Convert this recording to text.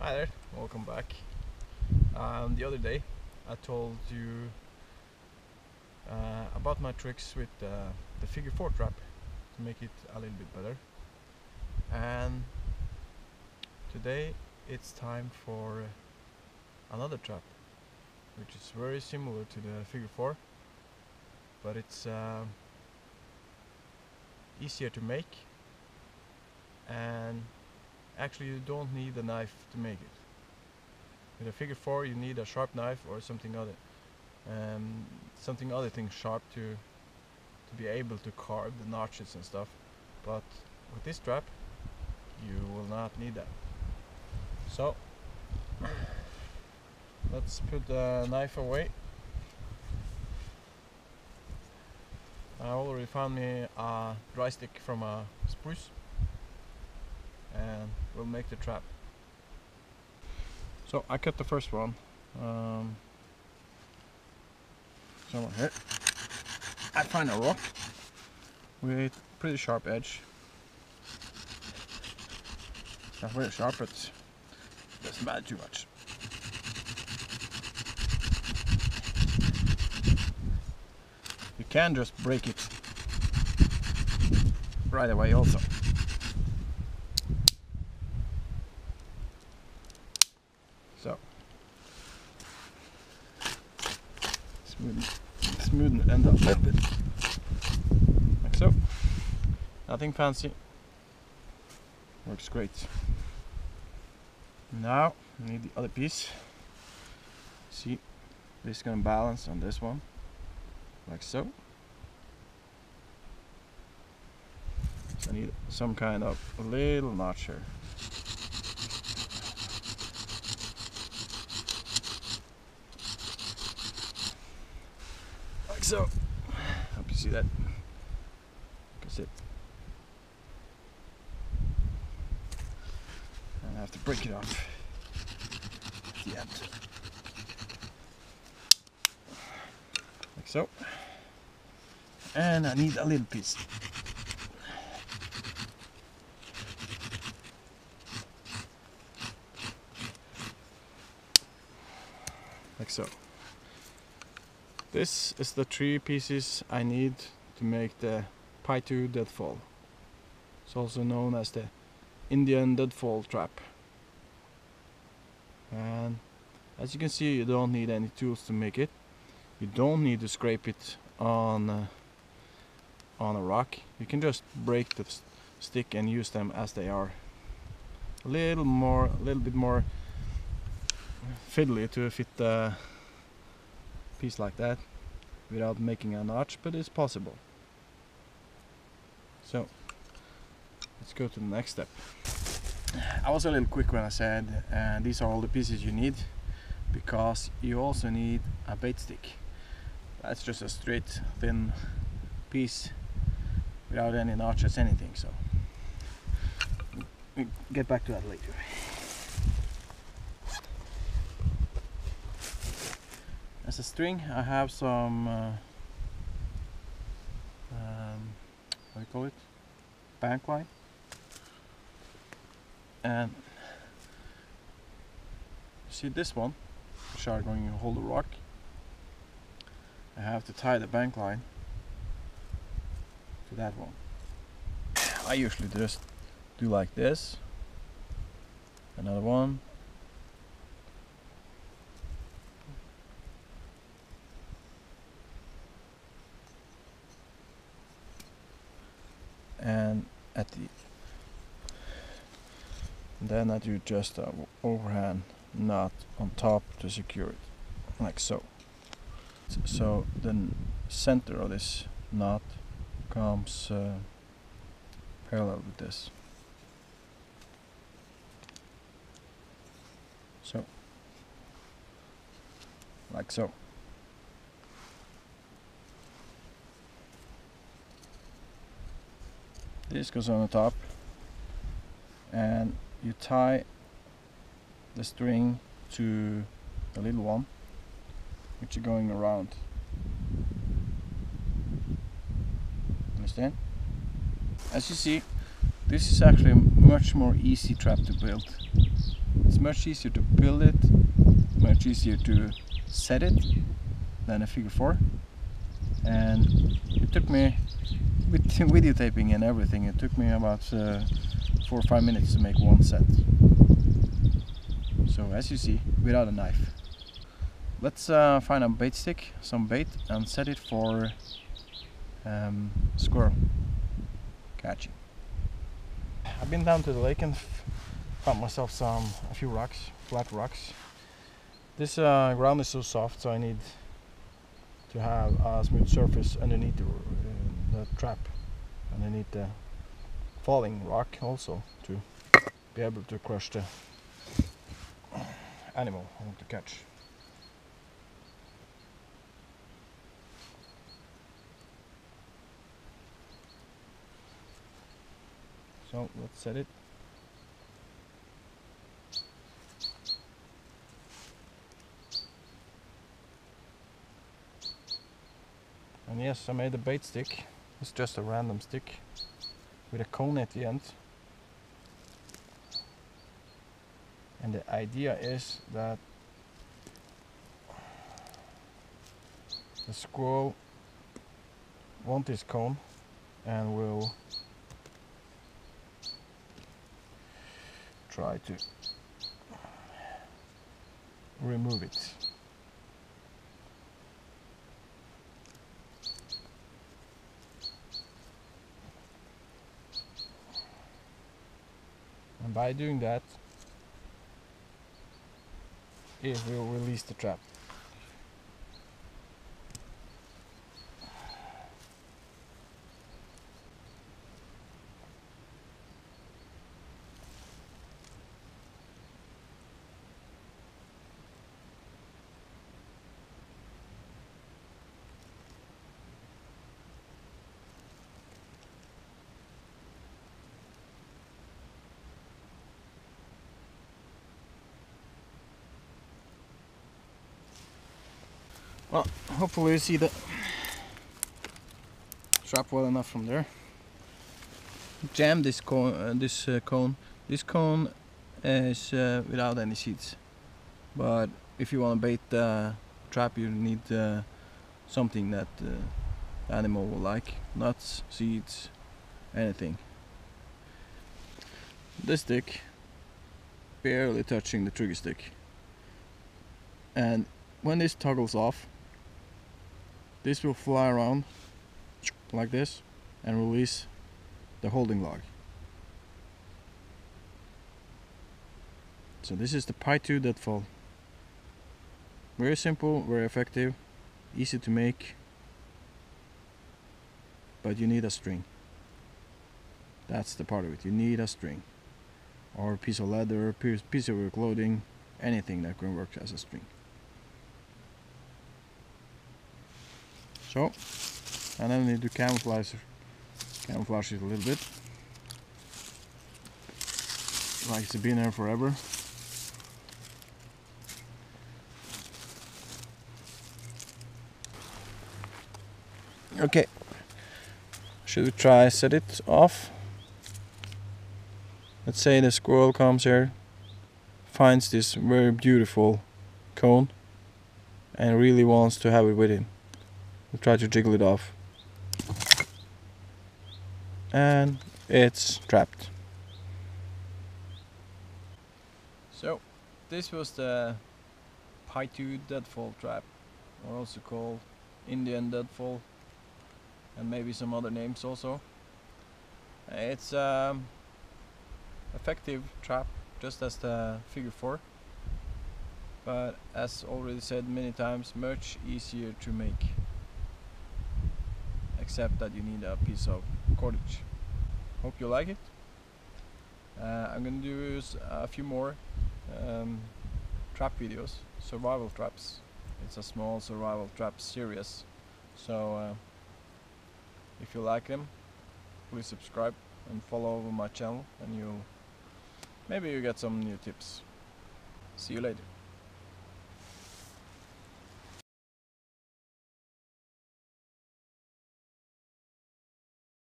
Hi there, welcome back. Um, the other day I told you uh, about my tricks with uh, the figure 4 trap to make it a little bit better and today it's time for another trap which is very similar to the figure 4 but it's uh, easier to make and actually you don't need a knife to make it. With a figure 4 you need a sharp knife or something other um, something other thing sharp to to be able to carve the notches and stuff but with this trap you will not need that. So let's put the knife away. I already found me a dry stick from a spruce and we'll make the trap. So I cut the first one. Um, somewhere here. I find a rock with pretty sharp edge. Not very sharp, but doesn't matter too much. You can just break it right away also. So smooth, smooth the end up a little bit, like so. Nothing fancy. Works great. Now we need the other piece. See, this is gonna balance on this one, like so. So I need some kind of little notch here. Like so. Hope you see that. That's it. And I have to break it off at. Like so. And I need a little piece. Like so. This is the three pieces I need to make the Paitu deadfall. It's also known as the Indian deadfall trap. And as you can see you don't need any tools to make it. You don't need to scrape it on uh, on a rock. You can just break the stick and use them as they are. A little more, a little bit more fiddly to fit the piece like that without making a notch, but it's possible. So let's go to the next step. I was a little quick when I said uh, these are all the pieces you need because you also need a bait stick. That's just a straight thin piece without any notches, anything. So we get back to that later. As a string, I have some. Uh, um, what do you call it? Bank line. And see this one, which are going to hold the rock. I have to tie the bank line to that one. I usually just do like this. Another one. And at the then I do just a overhand knot on top to secure it, like so. So the center of this knot comes uh, parallel with this. So, like so. This goes on the top, and you tie the string to the little one, which is going around. Understand? As you see, this is actually a much more easy trap to build. It's much easier to build it, much easier to set it than a figure four. And it took me, with videotaping and everything, it took me about uh, four or five minutes to make one set. So as you see, without a knife. Let's uh, find a bait stick, some bait, and set it for um, squirrel catching. I've been down to the lake and found myself some a few rocks, flat rocks. This uh, ground is so soft, so I need to have a smooth surface underneath the, uh, the trap, and I need the falling rock also to be able to crush the animal I want to catch. So let's set it. And yes, I made a bait stick. It's just a random stick with a cone at the end. And the idea is that the squirrel want this cone and will try to remove it. And by doing that, it will release the trap. Well, hopefully you see the trap well enough from there. Jam this cone. Uh, this uh, cone. This cone is uh, without any seeds, but if you want to bait the trap, you need uh, something that uh, the animal will like: nuts, seeds, anything. This stick barely touching the trigger stick, and when this toggles off this will fly around like this and release the holding log. So this is the Paitu deadfall. Very simple, very effective, easy to make, but you need a string. That's the part of it, you need a string. Or a piece of leather, piece of clothing, anything that can work as a string. So, and then I need to camouflage, camouflage it a little bit. Like it's been there forever. Okay, should we try set it off? Let's say the squirrel comes here, finds this very beautiful cone and really wants to have it with him. We'll try to jiggle it off. And it's trapped. So, this was the 2 deadfall trap, or also called Indian deadfall, and maybe some other names also. It's um, effective trap, just as the figure 4, but as already said many times, much easier to make except that you need a piece of cordage. Hope you like it. Uh, I'm gonna do a few more um, trap videos, survival traps. It's a small survival trap series, so uh, if you like them, please subscribe and follow my channel, and you maybe you get some new tips. See you later.